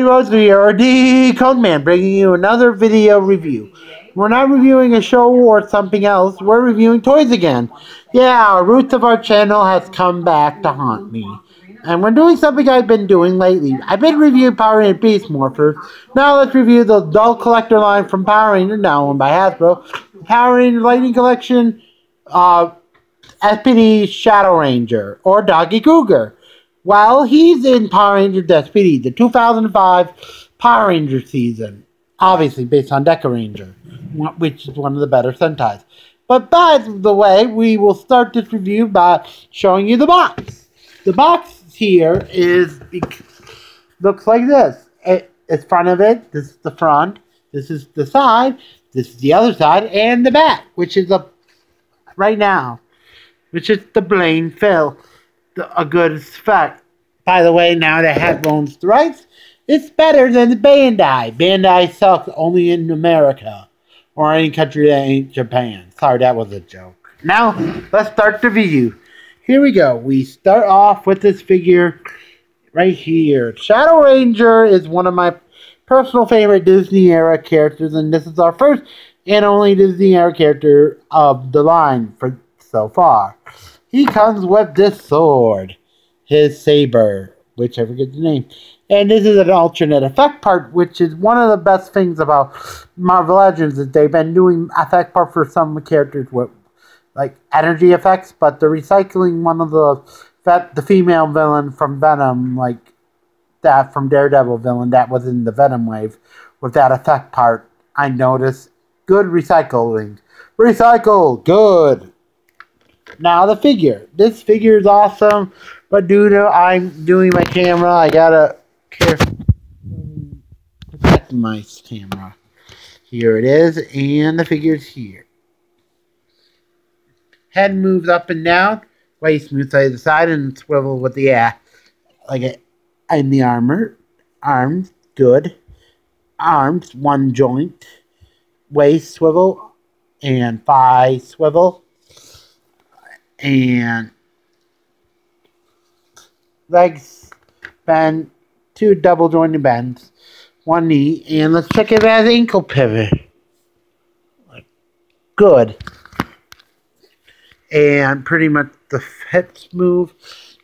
Rosary here, Decode Man, bringing you another video review. We're not reviewing a show or something else, we're reviewing toys again. Yeah, roots of our channel has come back to haunt me. And we're doing something I've been doing lately. I've been reviewing Power Ranger Beast Morphers. Now let's review the Doll Collector line from Power Ranger, now owned by Hasbro. Power Ranger Lightning Collection, uh, SPD Shadow Ranger, or Doggie Cruger. Well, he's in Power Rangers SPD, the 2005 Power Ranger season. Obviously based on Dekaranger, which is one of the better Sentais. But by the way, we will start this review by showing you the box. The box here is looks like this. It, it's front of it. This is the front. This is the side. This is the other side, and the back, which is a right now, which is the Blaine Fill a good spec. By the way, now that Hasbro strikes, it's better than the Bandai. Bandai sucks only in America or any country that ain't Japan. Sorry, that was a joke. Now, let's start the review. Here we go. We start off with this figure right here. Shadow Ranger is one of my personal favorite Disney era characters, and this is our first and only Disney era character of the line for so far. He comes with this sword, his saber, which I forget the name. And this is an alternate effect part, which is one of the best things about Marvel Legends that they've been doing effect part for some characters with like energy effects, but they're recycling one of the the female villain from Venom, like that from Daredevil villain that was in the Venom wave, with that effect part. I noticed good recycling. Recycle, good. Now the figure. This figure is awesome, but due to I'm doing my camera, I gotta carefully protect my camera. Here it is, and the figure's here. Head moves up and down, waist moves side to side, and swivel with the ass. Like it in the armor. Arms, good. Arms, one joint. Waist swivel, and thigh swivel and legs bend, two double jointed bends, one knee, and let's check it as ankle pivot. Good. And pretty much the hips move,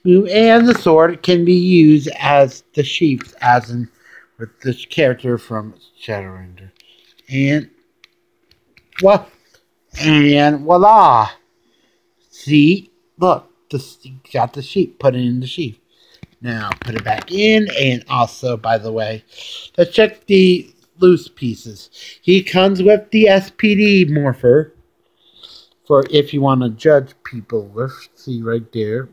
move, and the sword can be used as the sheath, as in with this character from Shadow Ranger. And well, and voila. See, look, this got the sheep. Put it in the sheep. Now put it back in, and also, by the way, let's check the loose pieces. He comes with the SPD morpher for if you want to judge people with. See right there,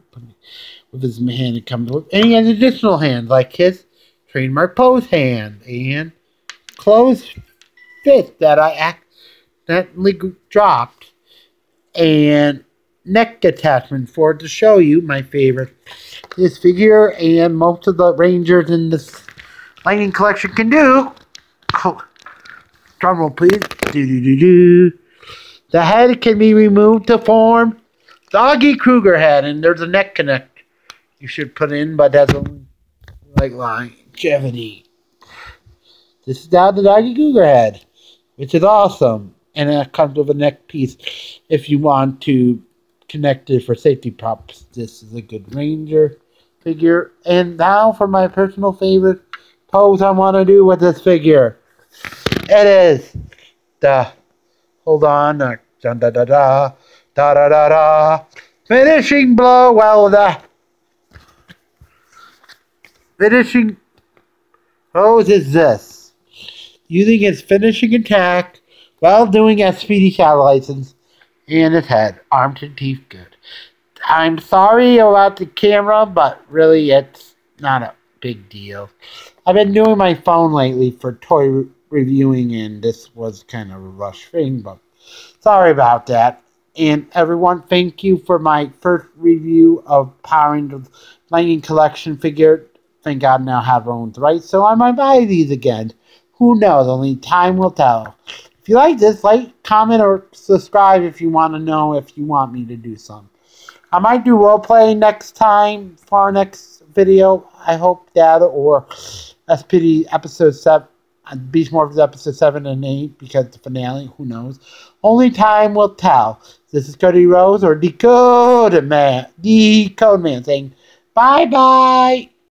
with his hand it comes with, and he has additional hands like his trademark pose hand and closed fist that I accidentally dropped, and neck attachment for it to show you my favorite this figure and most of the rangers in this lightning collection can do. Oh, drum roll please. Do do do do. The head can be removed to form the Doggie Cruger head and there's a neck connect you should put in but that's only like longevity. This is now the Doggie Cruger head, which is awesome. And it comes with a neck piece if you want to connected for safety props. This is a good Ranger figure. And now for my personal favorite pose I want to do with this figure. It is the, hold on, da da da da, da da da da, finishing blow, well the finishing pose is this. Using its finishing attack while doing SPD license in his head, arms and teeth good. I'm sorry about the camera, but really it's not a big deal. I've been doing my phone lately for toy reviewing, and this was kind of a rush thing, but sorry about that. And everyone, thank you for my first review of Power Rangers Lightning Collection figure. Thank God now have owns right, so I might buy these again. Who knows? Only time will tell you like this, like, comment, or subscribe if you want to know if you want me to do some. I might do role play next time for our next video. I hope that or SPD episode 7, uh, Beast Morphers episode 7 and 8 because the finale, who knows. Only time will tell. This is Cody Rose or Decode Man, Decode Man saying bye-bye.